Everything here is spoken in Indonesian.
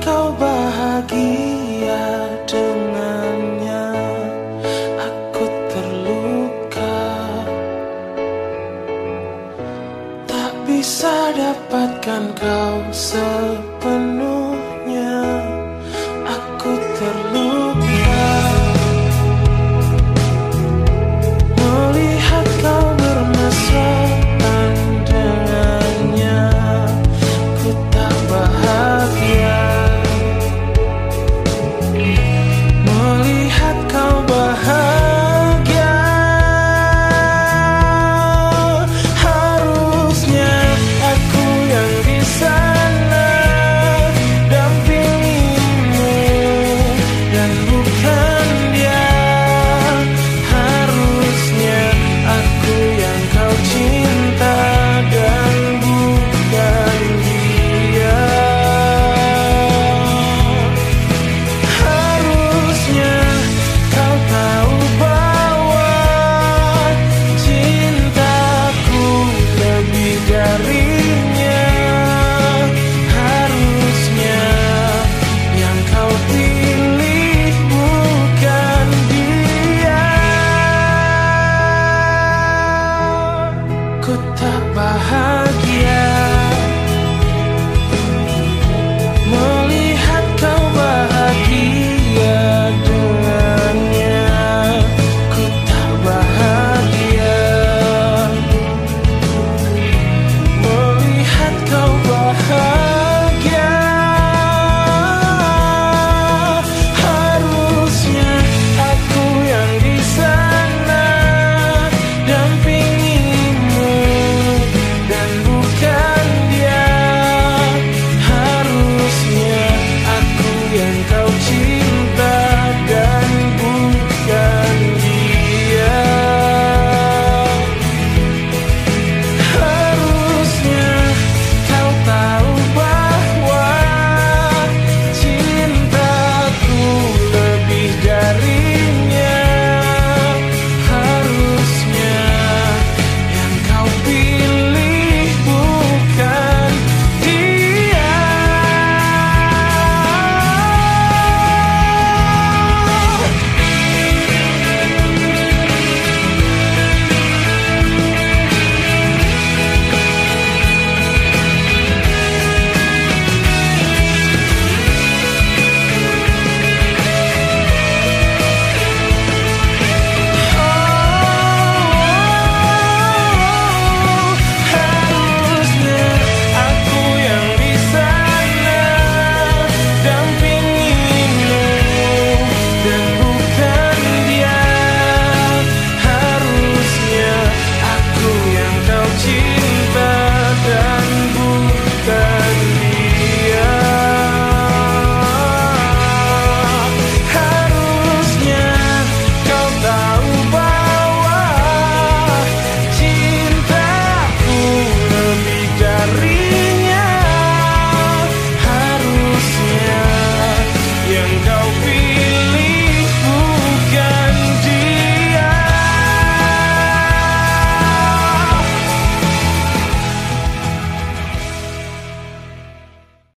kau bahagia dengannya. Aku terluka. Tak bisa dapatkan kau sepenuh